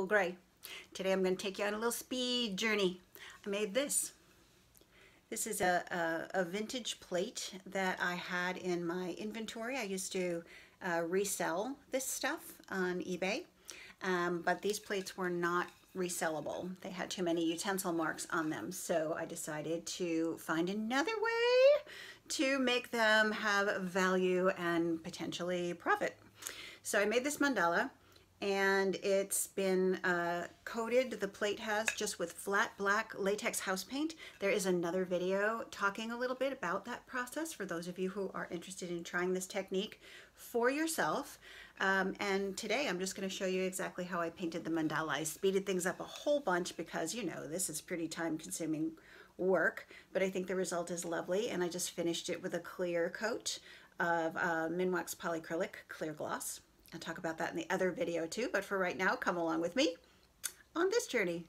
cool gray. Today I'm going to take you on a little speed journey. I made this. This is a, a, a vintage plate that I had in my inventory. I used to uh, resell this stuff on eBay, um, but these plates were not resellable. They had too many utensil marks on them, so I decided to find another way to make them have value and potentially profit. So I made this mandala and it's been uh, coated, the plate has, just with flat black latex house paint. There is another video talking a little bit about that process for those of you who are interested in trying this technique for yourself. Um, and today I'm just going to show you exactly how I painted the mandala. I speeded things up a whole bunch because, you know, this is pretty time consuming work, but I think the result is lovely. And I just finished it with a clear coat of uh, Minwax Polycrylic Clear Gloss. I'll talk about that in the other video too, but for right now, come along with me on this journey.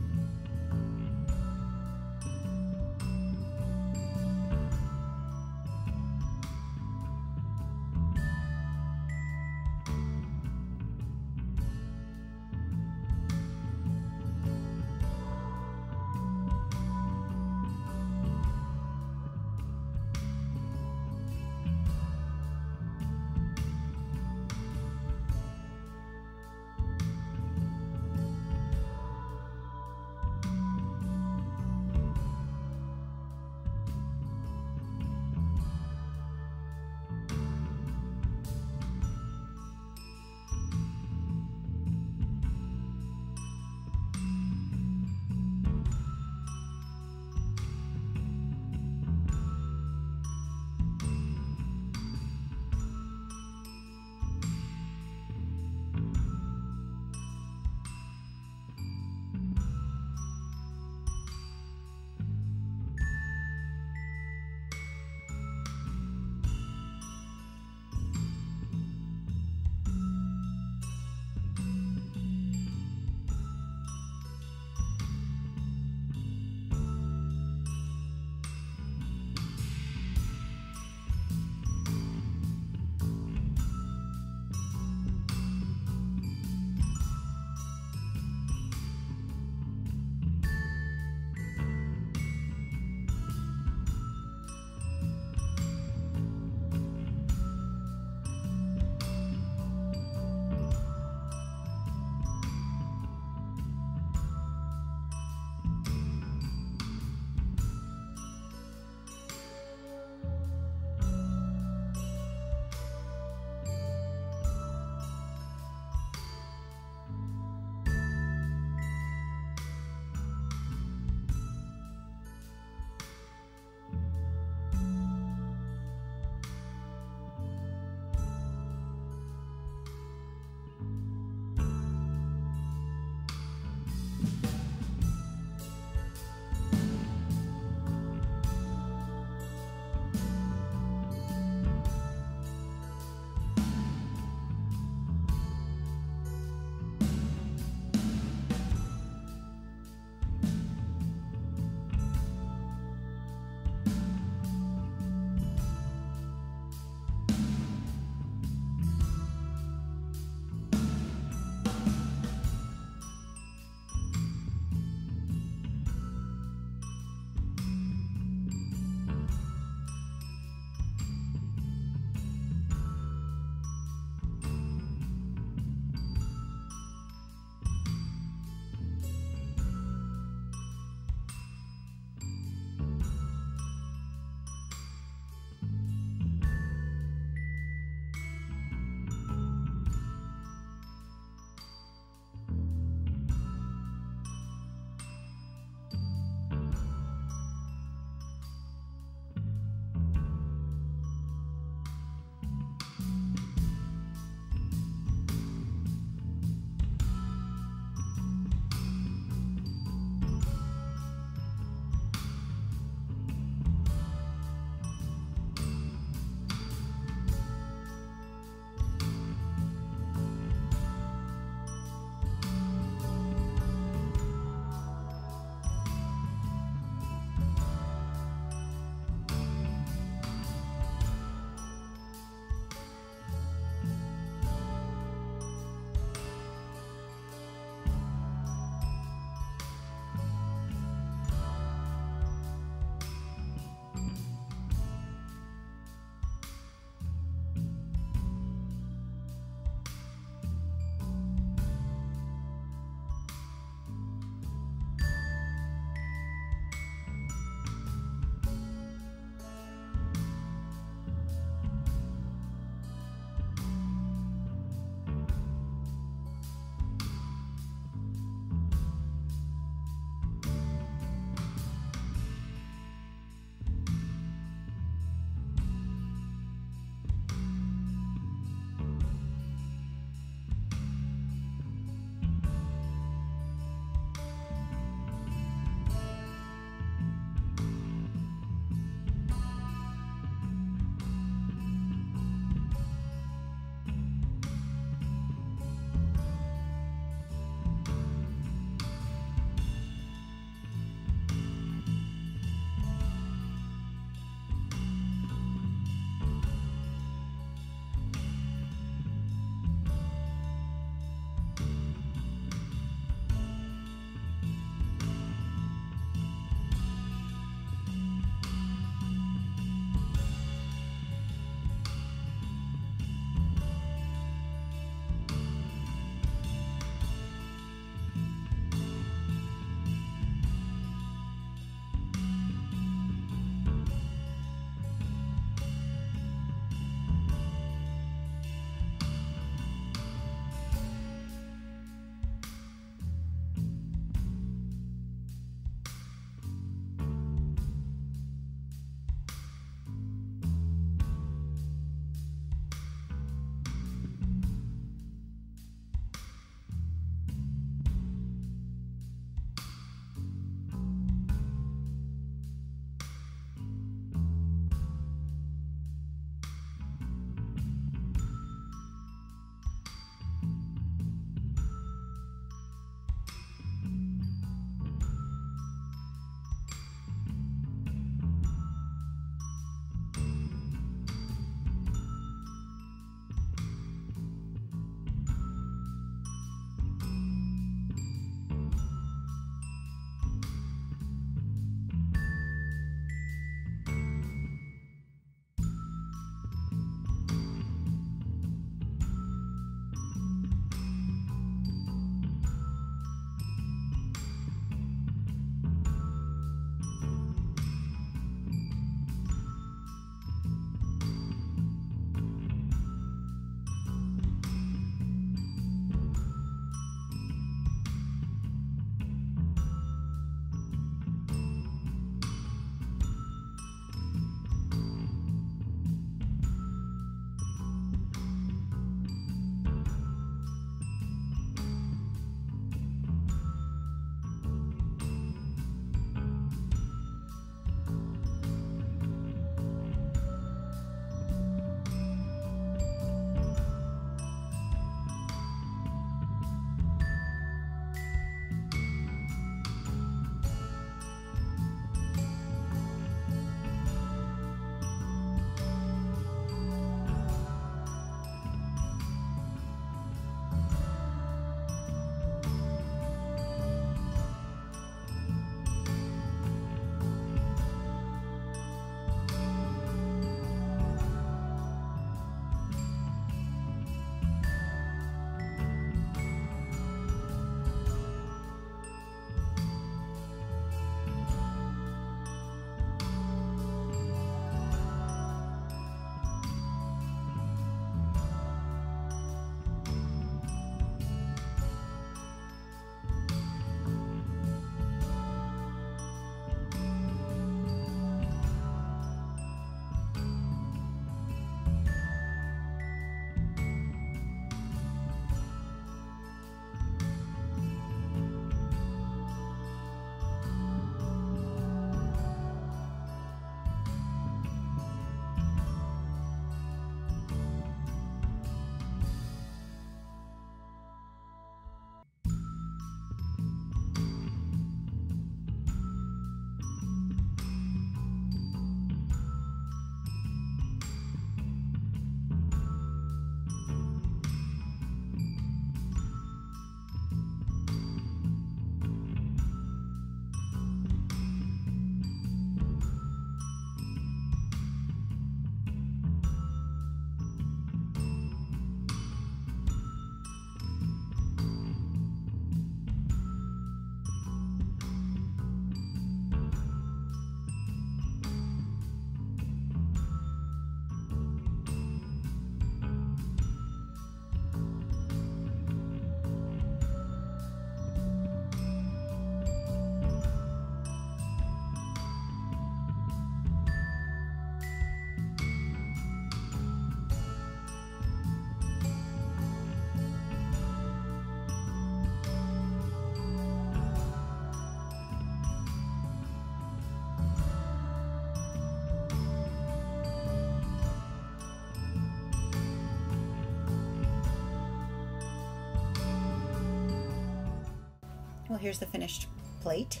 Here's the finished plate.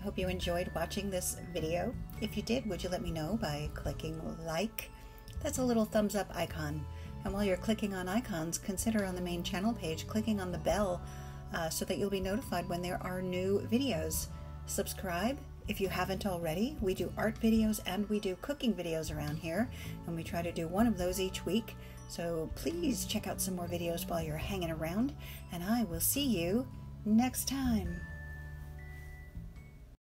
I hope you enjoyed watching this video. If you did, would you let me know by clicking like? That's a little thumbs up icon. And while you're clicking on icons, consider on the main channel page clicking on the bell uh, so that you'll be notified when there are new videos. Subscribe if you haven't already. We do art videos and we do cooking videos around here, and we try to do one of those each week. So please check out some more videos while you're hanging around, and I will see you next time.